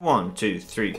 One, two, three.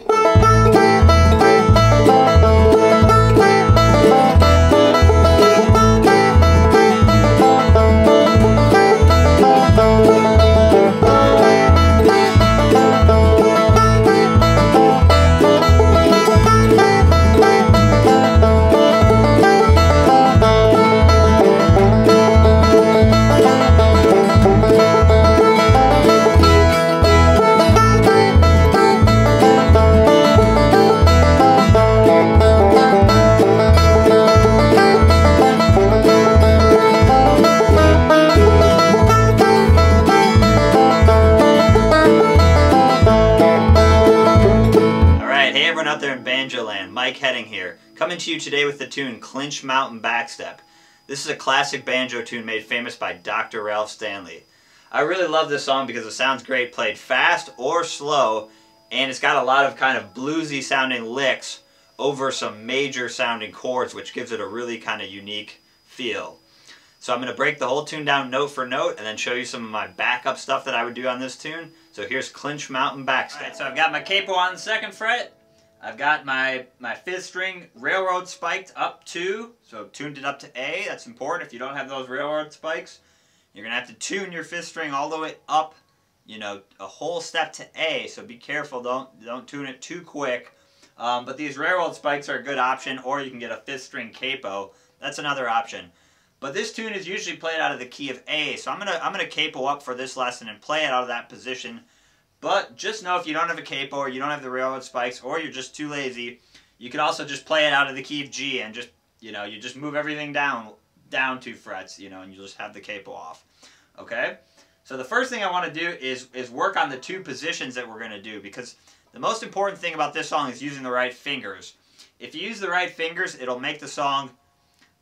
Hey everyone out there in Banjo Land, Mike Hedding here, coming to you today with the tune Clinch Mountain Backstep. This is a classic banjo tune made famous by Dr. Ralph Stanley. I really love this song because it sounds great played fast or slow, and it's got a lot of kind of bluesy sounding licks over some major sounding chords, which gives it a really kind of unique feel. So I'm going to break the whole tune down note for note and then show you some of my backup stuff that I would do on this tune. So here's Clinch Mountain Backstep. Alright, so I've got my capo on the second fret. I've got my, my fifth string railroad spiked up to, so tuned it up to A. That's important. If you don't have those railroad spikes, you're going to have to tune your fifth string all the way up, you know, a whole step to A. So be careful. Don't, don't tune it too quick. Um, but these railroad spikes are a good option, or you can get a fifth string capo. That's another option. But this tune is usually played out of the key of A, so I'm gonna I'm gonna capo up for this lesson and play it out of that position. But just know if you don't have a capo or you don't have the railroad spikes or you're just too lazy, you can also just play it out of the key of G and just you know you just move everything down down two frets, you know, and you just have the capo off. Okay. So the first thing I want to do is is work on the two positions that we're gonna do because the most important thing about this song is using the right fingers. If you use the right fingers, it'll make the song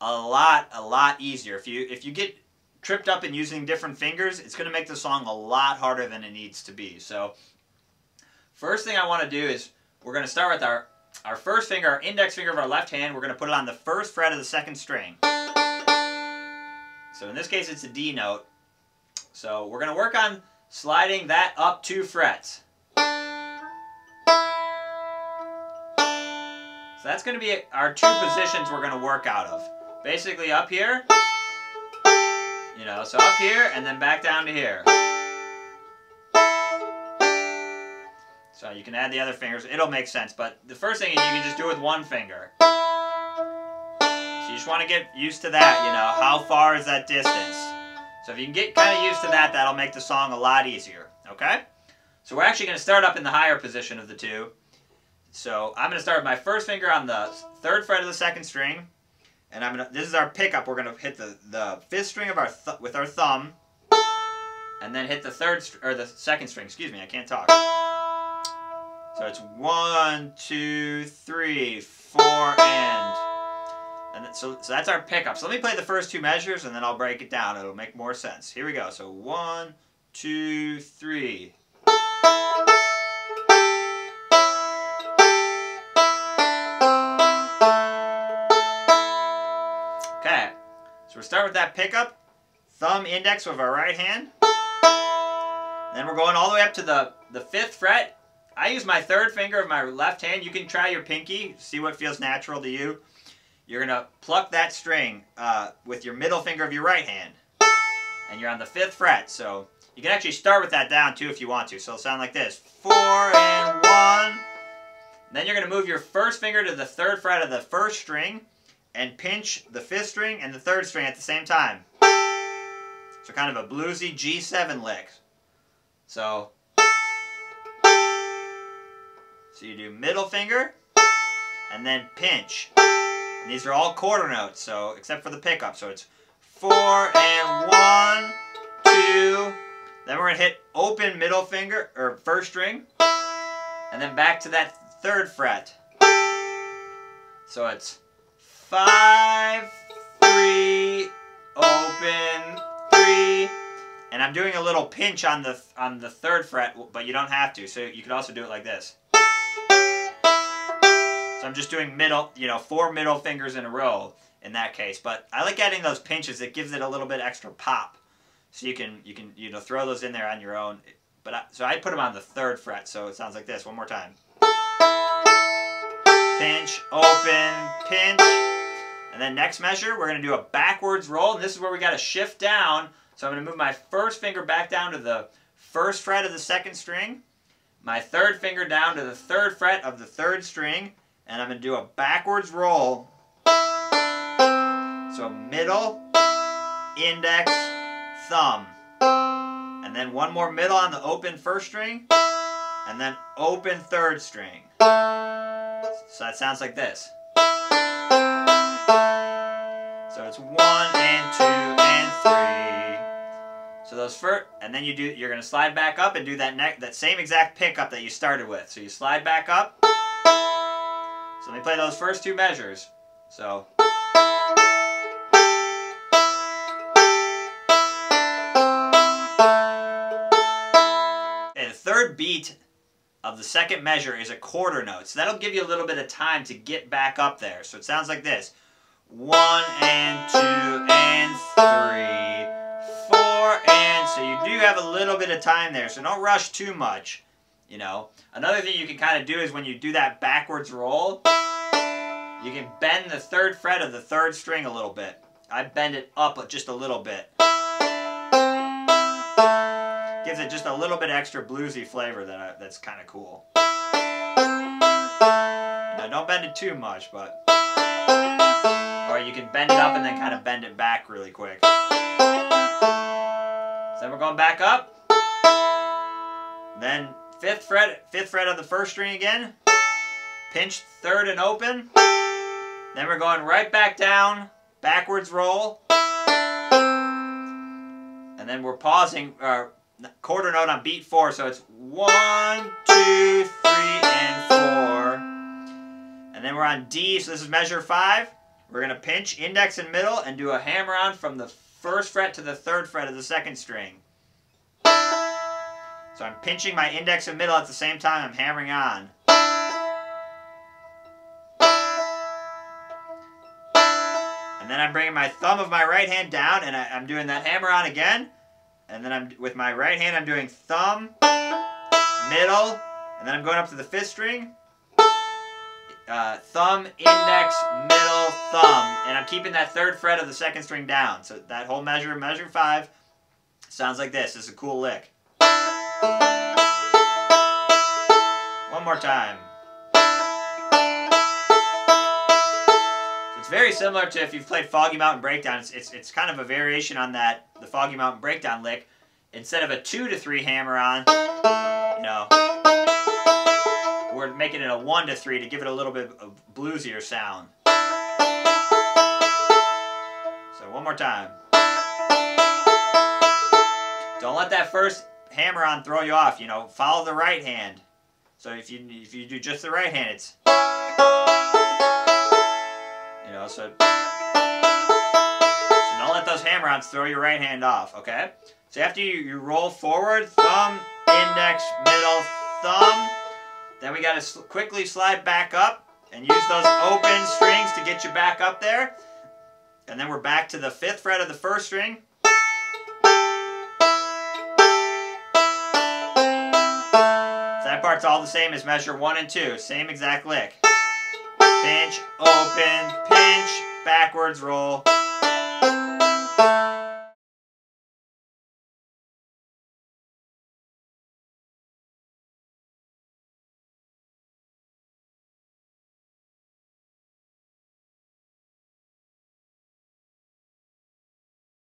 a lot, a lot easier. If you if you get tripped up in using different fingers, it's going to make the song a lot harder than it needs to be. So first thing I want to do is we're going to start with our, our first finger, our index finger of our left hand. We're going to put it on the first fret of the second string. So in this case, it's a D note. So we're going to work on sliding that up two frets. So that's going to be our two positions we're going to work out of basically up here, you know, so up here and then back down to here. So you can add the other fingers, it'll make sense, but the first thing you can just do with one finger. So you just want to get used to that, you know, how far is that distance? So if you can get kind of used to that, that'll make the song a lot easier, okay? So we're actually going to start up in the higher position of the two. So I'm going to start with my first finger on the third fret of the second string, and I'm gonna. This is our pickup. We're gonna hit the the fifth string of our th with our thumb, and then hit the third or the second string. Excuse me, I can't talk. So it's one, two, three, four, and and so so that's our pickup. So let me play the first two measures, and then I'll break it down. It'll make more sense. Here we go. So one, two, three. So we'll start with that pickup, thumb index with our right hand. Then we're going all the way up to the, the fifth fret. I use my third finger of my left hand. You can try your pinky, see what feels natural to you. You're going to pluck that string uh, with your middle finger of your right hand. And you're on the fifth fret, so you can actually start with that down too if you want to. So it'll sound like this. Four and one. Then you're going to move your first finger to the third fret of the first string and pinch the fifth string and the third string at the same time. So kind of a bluesy G7 lick. So, so you do middle finger and then pinch. And these are all quarter notes, so except for the pickup. So it's four and one, two. Then we're gonna hit open middle finger or first string, and then back to that third fret. So it's five, three, open, three, and I'm doing a little pinch on the on the third fret, but you don't have to. So you could also do it like this. So I'm just doing middle, you know, four middle fingers in a row in that case. But I like adding those pinches. It gives it a little bit extra pop. So you can you can you know throw those in there on your own. but I, so I put them on the third fret, so it sounds like this. One more time. Pinch, open, pinch. And then next measure, we're going to do a backwards roll, and this is where we got to shift down. So I'm going to move my first finger back down to the first fret of the second string, my third finger down to the third fret of the third string, and I'm going to do a backwards roll. So middle, index, thumb. And then one more middle on the open first string, and then open third string. So that sounds like this. So it's one and two and three. So those first, and then you do, you're gonna slide back up and do that neck, that same exact pickup that you started with. So you slide back up. So let me play those first two measures. So. the third beat of the second measure is a quarter note. So that'll give you a little bit of time to get back up there. So it sounds like this. One and two and three, four and so you do have a little bit of time there. So don't rush too much. You know, another thing you can kind of do is when you do that backwards roll, you can bend the third fret of the third string a little bit. I bend it up just a little bit gives it just a little bit extra bluesy flavor that I, that's kind of cool. Now don't bend it too much, but you can bend it up and then kind of bend it back really quick. So then we're going back up. Then fifth fret, fifth fret of the first string again. Pinch third and open. Then we're going right back down, backwards roll. And then we're pausing, uh, quarter note on beat four, so it's one, two, three, and four. And then we're on D, so this is measure five. We're going to pinch index and middle and do a hammer on from the first fret to the third fret of the second string. So I'm pinching my index and middle at the same time I'm hammering on. And then I'm bringing my thumb of my right hand down and I, am doing that hammer on again. And then I'm with my right hand, I'm doing thumb, middle, and then I'm going up to the fifth string. Uh, thumb, index, middle, thumb. And I'm keeping that third fret of the second string down. So that whole measure, measure five, sounds like this. Is a cool lick. One more time. It's very similar to if you've played Foggy Mountain Breakdown. It's, it's, it's kind of a variation on that, the Foggy Mountain Breakdown lick. Instead of a 2 to 3 hammer on, you know, making it a 1 to 3 to give it a little bit of bluesier sound. So one more time. Don't let that first hammer on throw you off, you know, follow the right hand. So if you if you do just the right hand, it's you know, so, so don't let those hammer-ons throw your right hand off, okay? So after you, you roll forward, thumb, index, middle, thumb, then we got to sl quickly slide back up and use those open strings to get you back up there. And then we're back to the fifth fret of the first string. So that part's all the same as measure one and two, same exact lick pinch, open, pinch, backwards roll,